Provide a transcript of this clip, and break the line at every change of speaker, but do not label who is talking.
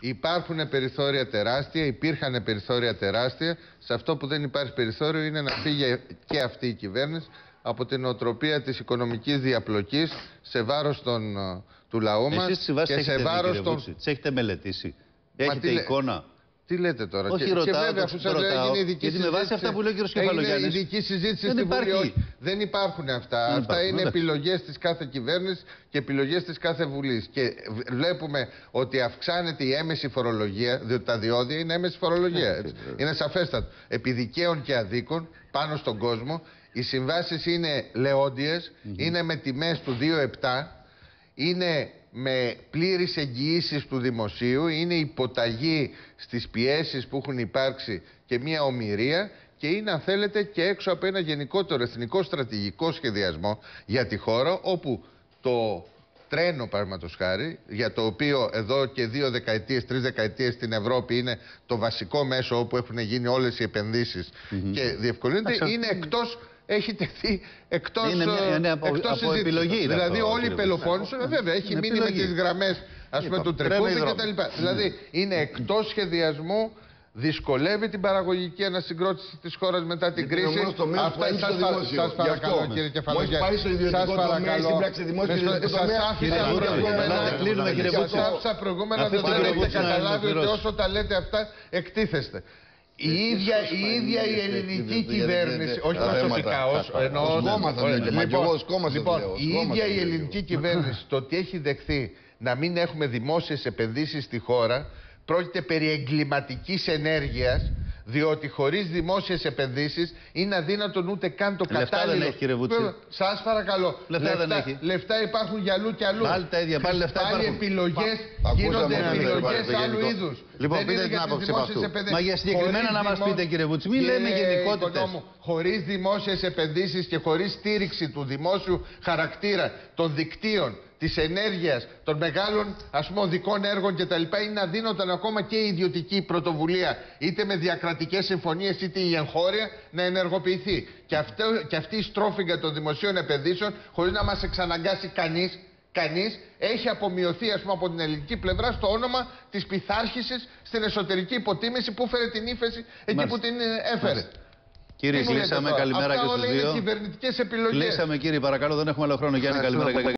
Υπάρχουν περιθώρια τεράστια, υπήρχαν περιθώρια τεράστια. Σε αυτό που δεν υπάρχει περιθώριο είναι να φύγει και αυτή η κυβέρνηση από την οτροπία της οικονομικής διαπλοκής σε βάρος των, ε, του λαού μας
Εσείς τις συμβάσεις
και σε
έχετε δει,
βάρος
κύριε
των...
Βούτση, τις έχετε μελετήσει. Έχετε
τι λέ-
εικόνα;
Τι λέτε τώρα;
Όχι,
και,
ρωτάω,
και βέβαια,
το-
αφού
το
σας
ρωτάω,
έγινε ειδική
γιατί με βάση
συζήτηση-
αυτά που λέει ο κύριος
έγινε
Κεφαλογιάννης,
ειδική συζήτηση
δεν
στη Βουλή.
υπάρχει.
όχι. Δεν υπάρχουν αυτά.
Δεν
αυτά
υπάρχουν,
είναι
εντάξει.
επιλογές της κάθε κυβέρνησης και επιλογές της κάθε Βουλής. Και β- βλέπουμε ότι αυξάνεται η έμεση φορολογία, διότι τα διόδια είναι έμεση φορολογία. έτσι. Είναι σαφέστατο. Επί δικαίων και αδίκων πάνω στον κόσμο. Οι συμβάσεις είναι λεόντιες, είναι με τιμές του 2,7 είναι με πλήρεις εγγυήσεις του δημοσίου, είναι υποταγή στις πιέσεις που έχουν υπάρξει και μια ομοιρία και είναι αν θέλετε και έξω από ένα γενικότερο εθνικό στρατηγικό σχεδιασμό για τη χώρα όπου το τρένο παραδείγματος χάρη για το οποίο εδώ και δύο δεκαετίες, τρεις δεκαετίες στην Ευρώπη είναι το βασικό μέσο όπου έχουν γίνει όλες οι επενδύσεις και διευκολύνεται
Εντάξει,
είναι εκτός έχει τεθεί εκτός,
Είναι μια-
ε,
είναι από-
εκτός
από
συζήτησης.
επιλογή είναι
Δηλαδή
αυτό,
όλη η
κύριε
Πελοπόννησο ε, βέβαια έχει
Είναι
μείνει με
επιλογή.
τις γραμμές ας πούμε
Είπαμε,
του
τρένο
Τρεκούδη
ή
και
δρόμο.
τα λοιπά. Δηλαδή είναι εκτός σχεδιασμού δυσκολεύει την παραγωγική ανασυγκρότηση της χώρας μετά την
Γιατί είναι ο
κρίση.
μόνος τομέας που έχει
σας,
στο
πα-
δημόσιο.
σας
Γι'
παρακαλώ
αυτό.
κύριε
Μόλις
Κεφαλογιάννη.
πάει στο ιδιωτικό
Σας
τομέα,
παρακαλώ.
στην πράξη δημόσιο
Με-
ιδιωτικό
σας
τομέα,
άφησα
κύριε Βούτση,
προηγούμενα-
ελάτε,
κλείνουμε, κύριε
σας
Βούτση.
άφησα προηγούμενα
Αφήστε
δεν
τον κύριο
έχετε
Βούτση να
καταλάβει ότι
ολοκληρώσει.
όσο τα λέτε αυτά εκτίθεστε. Η ίδια, η ίδια η ελληνική κυβέρνηση, όχι
τα θέματα.
προσωπικά, ως, εννοώ...
Ως κόμμα θα λέω και μα κι εγώ ως κόμμα σας
λοιπόν,
λέω, ως
η
κόμμα
ίδια
σας
η
λέω.
ελληνική κυβέρνηση, το ότι έχει δεχθεί να μην έχουμε δημόσιες επενδύσεις στη χώρα, πρόκειται περί εγκληματικής ενέργειας, διότι χωρίς δημόσιες επενδύσεις είναι αδύνατον ούτε καν το
Λεφτά δεν
κατάλληλο...
έχει, κύριε Βούτση.
Βέβαια, Σας παρακαλώ.
Λεφτά δεν έχει.
Λεφτά υπάρχουν για αλλού και αλλού.
Πάλι τα ίδια, πάλι λεφτά
Πάλι
υπάρχουν.
επιλογές
Πα-
γίνονται
ακούσαμε, ναι,
επιλογές
ναι,
άλλου
γενικό.
είδους.
Λοιπόν,
Δεν
πείτε
είναι
την
για τις
άποψη από
δημόσιες
αυτού.
επενδύσεις.
Μα για συγκεκριμένα
Χωρίς
να μας
δημο-
πείτε, κύριε Βούτση. Μην λέμε
Κύριε
γενικότητες.
Οικονόμου, Χωρίς δημόσιες επενδύσεις και χωρίς στήριξη του δημόσιου χαρακτήρα των δικτύων, της ενέργειας, των μεγάλων ας πούμε οδικών έργων κτλ. είναι αδύνατον ακόμα και η ιδιωτική πρωτοβουλία είτε με διακρατικές συμφωνίες είτε η εγχώρια να ενεργοποιηθεί. Και, αυτό, και αυτή η στρόφιγγα των δημοσίων επενδύσεων χωρίς να μας εξαναγκάσει κανείς Κανείς έχει απομειωθεί ας πούμε, από την ελληνική πλευρά στο όνομα της πειθάρχησης στην εσωτερική υποτίμηση που έφερε την ύφεση εκεί
Μάλιστα.
που την ε, έφερε.
Κύριε,
Τι μου λέτε
κλείσαμε.
τώρα;
Καλημέρα
Αυτά
και
όλα
στους
είναι
δύο.
κυβερνητικές επιλογές.
Κλείσαμε, κύριε, παρακαλώ. Δεν έχουμε άλλο χρόνο. Γιάννη, καλημέρα.